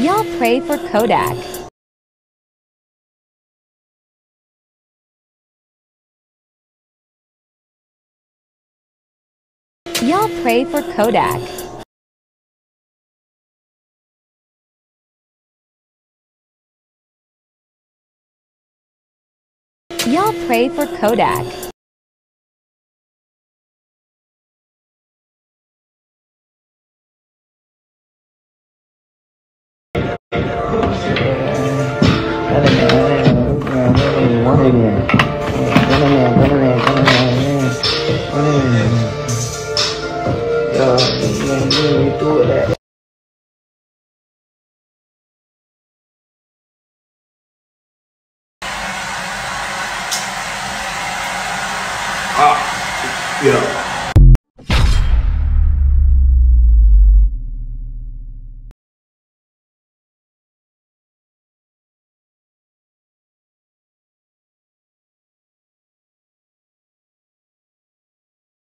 Y'all pray for Kodak. Y'all pray for Kodak. Y'all pray for Kodak. Ah, yeah.